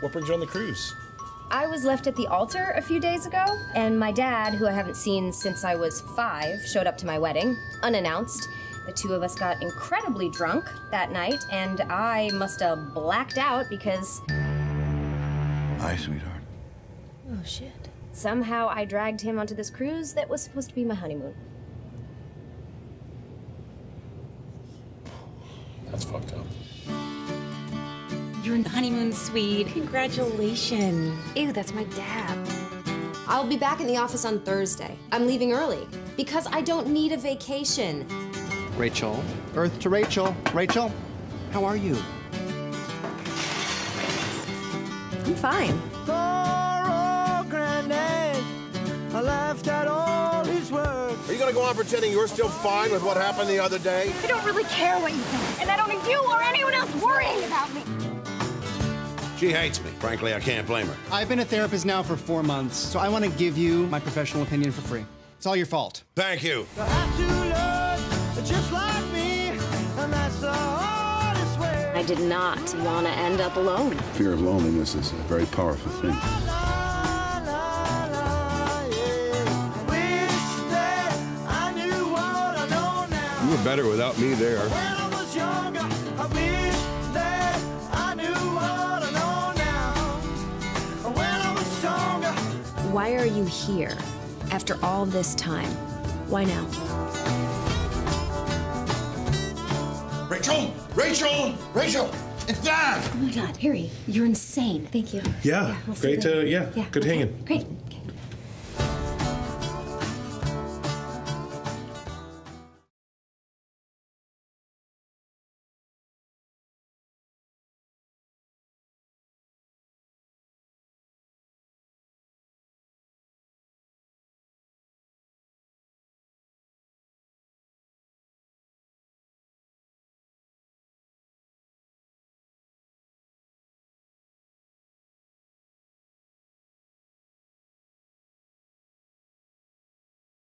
What brings you on the cruise? I was left at the altar a few days ago, and my dad, who I haven't seen since I was five, showed up to my wedding, unannounced. The two of us got incredibly drunk that night, and I must have blacked out because Hi, sweetheart. Oh, shit. Somehow I dragged him onto this cruise that was supposed to be my honeymoon. That's fucked up. You're in the honeymoon suite. Congratulations. Ew, that's my dad. I'll be back in the office on Thursday. I'm leaving early because I don't need a vacation. Rachel. Earth to Rachel. Rachel, how are you? I'm fine. Are you gonna go on pretending you're still fine with what happened the other day? I don't really care what you think, and I don't need you or anyone else worrying about me. She hates me. Frankly, I can't blame her. I've been a therapist now for four months, so I want to give you my professional opinion for free. It's all your fault. Thank you. I did not want to end up alone. Fear of loneliness is a very powerful thing. You were better without me there. Why are you here after all this time? Why now? Rachel! Rachel! Rachel! It's Dad! Oh my god, Harry, you're insane. Thank you. Yeah, we'll great you to later. yeah, good okay, hanging. Great.